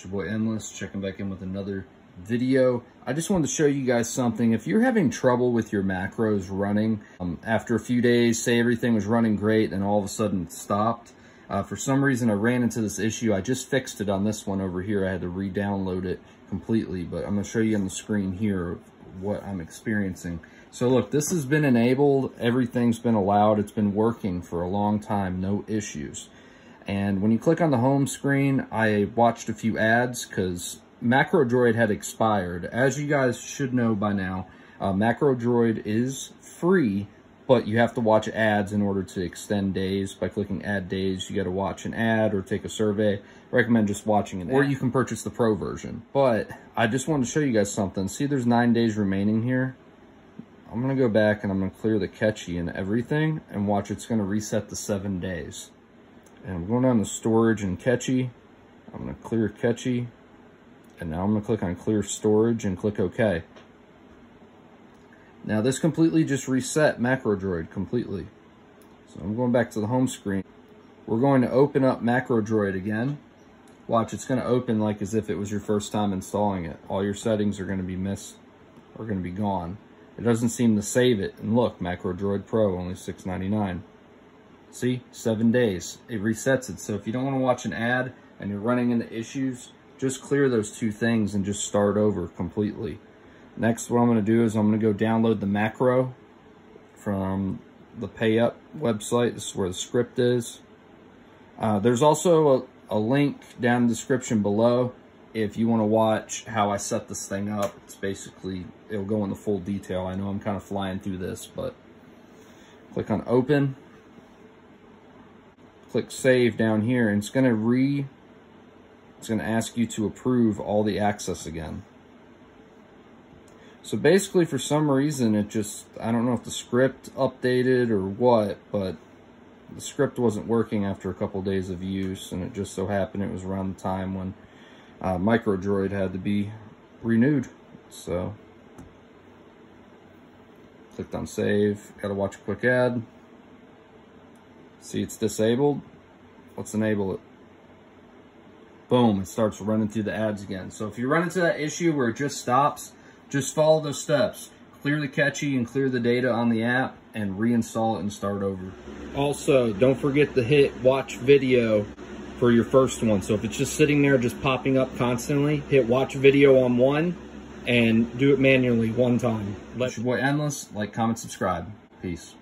It's your boy Endless, checking back in with another video. I just wanted to show you guys something. If you're having trouble with your macros running, um, after a few days, say everything was running great and all of a sudden it stopped. Uh, for some reason, I ran into this issue. I just fixed it on this one over here. I had to re-download it completely, but I'm gonna show you on the screen here what I'm experiencing. So look, this has been enabled. Everything's been allowed. It's been working for a long time, no issues. And when you click on the home screen, I watched a few ads because MacroDroid had expired. As you guys should know by now, uh, MacroDroid is free, but you have to watch ads in order to extend days. By clicking add days, you got to watch an ad or take a survey. I recommend just watching an or you can purchase the pro version. But I just wanted to show you guys something. See, there's nine days remaining here. I'm going to go back and I'm going to clear the catchy and everything and watch it's going to reset the seven days. And I'm going down to storage and catchy. I'm going to clear catchy. And now I'm going to click on clear storage and click OK. Now this completely just reset MacroDroid completely. So I'm going back to the home screen. We're going to open up MacroDroid again. Watch, it's going to open like as if it was your first time installing it. All your settings are going to be missed, are going to be gone. It doesn't seem to save it. And look, MacroDroid Pro, only $6.99. See, seven days. It resets it. So if you don't want to watch an ad and you're running into issues, just clear those two things and just start over completely. Next, what I'm going to do is I'm going to go download the macro from the PayUp website. This is where the script is. Uh, there's also a, a link down in the description below if you want to watch how I set this thing up. It's basically, it'll go into full detail. I know I'm kind of flying through this, but click on open click save down here and it's going to re it's going to ask you to approve all the access again. So basically for some reason it just I don't know if the script updated or what, but the script wasn't working after a couple days of use and it just so happened it was around the time when uh, MacroDroid had to be renewed. So clicked on save, gotta watch a quick ad. See, it's disabled. Let's enable it. Boom, it starts running through the ads again. So if you run into that issue where it just stops, just follow those steps. Clear the catchy and clear the data on the app and reinstall it and start over. Also, don't forget to hit watch video for your first one. So if it's just sitting there, just popping up constantly, hit watch video on one and do it manually one time. Let your boy Endless, like, comment, subscribe. Peace.